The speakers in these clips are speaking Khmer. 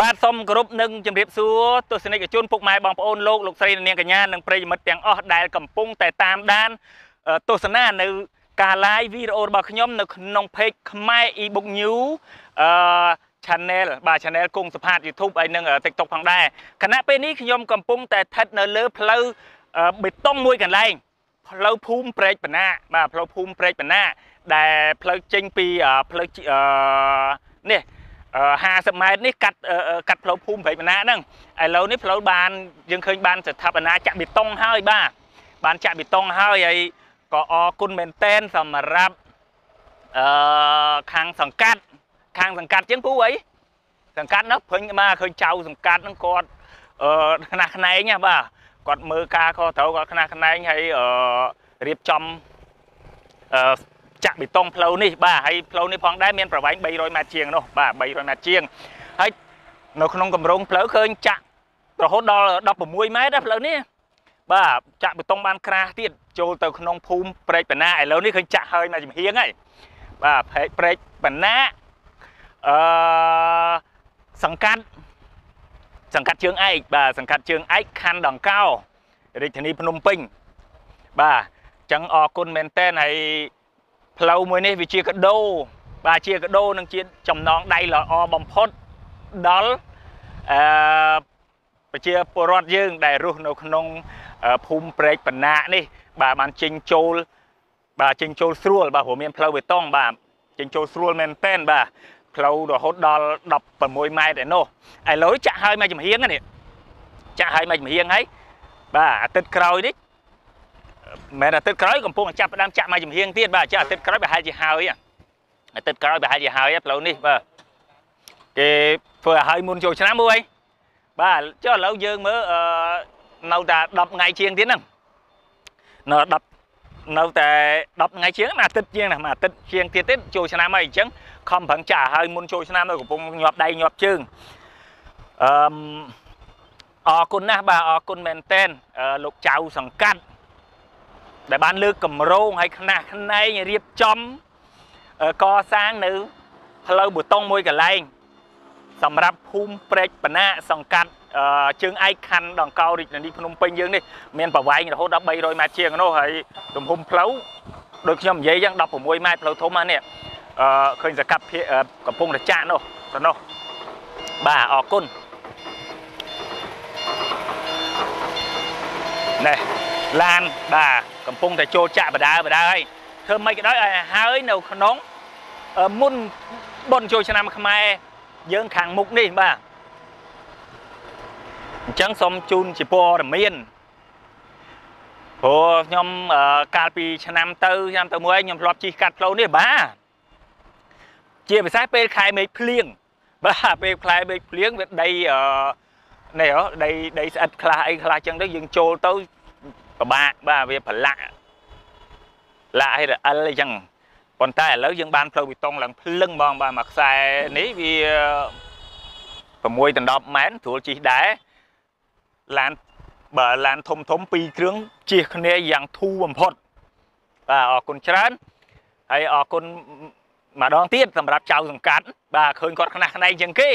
បាទសូមគោរពនិងជម្រាបសួរទស្សនិកជនពុកម៉ែបងប្អូនលោកលោកស្រីនាងកញ្ញានិងប្រិយមិត្តទាំងអស់ដែលកំពុងតែតាមដានទស្សនានៅការ live វីដេអូរបស់ខ្ញុំនៅក្នុង page ខ្មែរ ebook new អឺ channel បាទ channel គង់សុផាត YouTube ហើយនិង TikTok ផងដែរខណៈពេលនេះខ្ញុំកំពុងតែស្ថិតនៅលើផ្លូវបេតុងមួយកន្លែងផ្លូវភូមិព្រែកបណ្ណាបាទផ្លូវភូមិព្រែកបណ្ណាដែលផ្លូវចេញពីផ្លូវអឺនេះ 50ម៉ែត្រនេះកាត់កាត់ផ្លូវភូមិព្រែកបណ្ណាហ្នឹងឥឡូវនេះផ្លូវបានយើងឃើញបានស្ថាបនាចាក់បេតុងហើយបាទបានចាក់បេតុងហើយហើយក៏អរគុណមែនតែនសម្រាប់អឺខាងសង្កាត់ខាងសង្កាត់ជាងពូអីសង្កាត់ណាព្រឹងមកឃើញចៅសង្កាត់ហ្នឹងគាត់អឺខ្នះខ្នែងណាបាទគាត់មើលការខុសត្រូវគាត់ខ្នះខ្នែងហើយអឺរៀបចំអឺ ចាក់បេតុងផ្លូវនេះបាទហើយផ្លូវនេះផងដែរមានប្រវែង300ម៉ែត្រជាងនោះបាទ300ម៉ែត្រជាងហើយនៅក្នុងគម្រោងផ្លូវឃើញចាក់រហូតដល់16ម៉ែត្រណាផ្លូវនេះបាទចាក់បេតុងបានក្រាស់ទៀតចូលទៅក្នុងភូមិព្រែកបណ្ណាឥឡូវនេះឃើញចាក់ហើយមកចំហៀងហើយបាទព្រែកបណ្ណាអឺសង្កាត់សង្កាត់ជើងឯកបាទសង្កាត់ជើងឯកខណ្ឌដង្កោរាជធានីភ្នំពេញបាទអញ្ចឹងអរគុណមែនតើហើយ ផ្លូវមួយនេះវាជាកដោបាទជាកដោនឹងជាចំណងដៃល្អបំផុតដល់អឺប្រជាពលរដ្ឋយើង ដែលរស់នៅក្នុងភូមិព្រែកបណ្ណានេះ បាទបានចេញចូល បាទចេញចូលស្រួល បាទព្រោះមានផ្លូវបេតុងបាទចេញចូលស្រួលមែនតែនបាទផ្លូវរហូតដល់16ម៉ែត្រឯនោះឥឡូវចាក់ហើយមកចំហៀងនេះចាក់ហើយមកចំហៀងហើយបាទអាទិត្យក្រោយនេះ មែនអាទិត្យក្រោយកំពុងចាប់ផ្ដើមចាក់មកចំហៀងទៀតបាទចាក់អាទិត្យក្រោយប្រហែលជាហើយអាទិត្យក្រោយប្រហែលជាហើយផ្លូវនេះបាទគេធ្វើឲ្យហើយមុនចូលឆ្នាំមួយបាទចុះឥឡូវយើងមើលអឺនៅតែ10ថ្ងៃជាងទៀតហ្នឹងនៅ10នៅតែ10ថ្ងៃជាងមួយអាទិត្យជាងណាមួយអាទិត្យជាងទៀតទៀតចូលឆ្នាំហើយអញ្ចឹងខំប្រឹងចាស់ហើយមុនចូលឆ្នាំនៅកំពុងញាប់ដៃញាប់ជើងអឺអរគុណណាស់បាទអរគុណមែនតែនលោកចៅសង្កាត់ ដែលបានលើកកម្រងឲ្យខ្នះខ្នែងរៀបចំកសាងនៅផ្លូវប៊ូតុងមួយកន្លែងសម្រាប់ភូមិព្រែកបណាសង្កាត់ជើងឯកខណ្ឌដង្កោរាជធានីភ្នំពេញយើងនេះមានប្រវែងរហូតដល់300ម៉ែត្រជាងនោះហើយទំហំផ្លូវដូចខ្ញុំនិយាយចឹង16ម៉ែត្រផ្លូវធំហ្នឹងនេះអឺឃើញសកាត់ភៀកំពុងតែចាក់នោះទៅនោះបាទអរគុណណែ ឡានបាទកំពុងតែចូលចាក់បដាបដាហើយធ្វើមិនក៏ដោយឲ្យហើយនៅក្នុងមុនបុណ្យចូលឆ្នាំខ្មែរយើងខាងមុខនេះបាទអញ្ចឹងសូមជូនជាព័ត៌មានព្រោះខ្ញុំកាលពីឆ្នាំទៅឆ្នាំទៅមួយខ្ញុំធ្លាប់ជិះកាត់ផ្លូវនេះបាទជាពិសេសពេលខែមេឃភ្លៀងបាទពេលខែមេឃភ្លៀងវាដីអឺនេះដីដីស្អិតខ្លះអីខ្លះចឹងទៅយើងចូលទៅ ពិបាកបាទវាប្រឡាក់ឡាក់ឲ្យរអិលអីចឹងប៉ុន្តែឥឡូវយើងបានផ្លូវបេតុងឡើងភ្លឹងហ្មងបាទមួយខ្សែនេះវា6ដណ្ដប់ម៉ែនស្រួលជិះដែរឡានបើឡានធំធំពីរគ្រឿងជិះគ្នាយ៉ាងធូរបំផុតបាទអរគុណច្រើនហើយអរគុណម្ដងទៀតសម្រាប់ចៅសង្កាត់បាទឃើញគាត់ខ្នះខ្នែងជាងគេ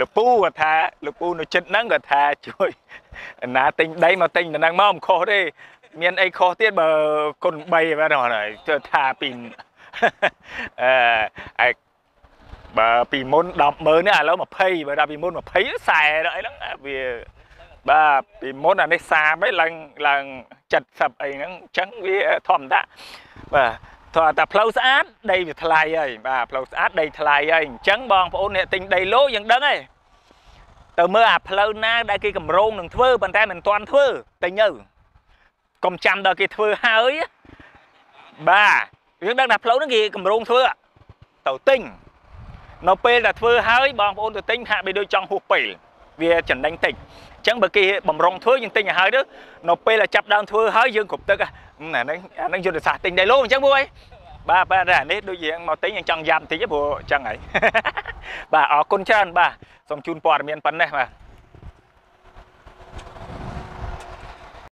លោកពូគាត់ថាលោកពូនៅចិត្តហ្នឹងគាត់ថាជួយណាទិញដីមកទិញតំណែងមកមិនខុសទេមានអីខុសទៀតបើគុណ3បាទហើយថាពីអឺបើពីមុន100000នេះឥឡូវ20បើដល់ពីមុន20 40ដល់អីហ្នឹងវាបាទពីមុនអានេះ30អីឡើងឡើង70អីហ្នឹងអញ្ចឹងវាធម្មតាបាទ ថតតែផ្លូវស្អាតដីវាថ្លៃហើយបាទផ្លូវស្អាតដីថ្លៃហើយអញ្ចឹងបងប្អូនអ្នកទិញដីឡូយើងដឹងហើយទៅមើលអាផ្លូវណាដែលគេកម្រងនឹងធ្វើប៉ុន្តែមិនទាន់ធ្វើតែញើកុំចាំដល់គេធ្វើហើយបាទយើងដឹងថាផ្លូវហ្នឹងគេកម្រងធ្វើទៅទិញនៅពេលដែលធ្វើហើយបងប្អូនទៅទិញហាក់បីដូចចង់ហួសពេលវាចំណេញតិចអញ្ចឹងបើគេបំរុងធ្វើយើងទិញឲ្យហើយទៅនៅពេលដែលចាប់ដើមធ្វើហើយយើងគ្រប់ទឹក អាហ្នឹងអាហ្នឹងយុទ្ធសាស្ត្រទិញដៃលោអញ្ចឹងមួយបាទបាទអានេះដូចយើងមកទិញយើងចង់យ៉ាំតិចព្រោះអញ្ចឹងហើយបាទអរគុណច្រើនបាទសូមជូនព័ត៌មានប៉ុណ្ណេះបាទ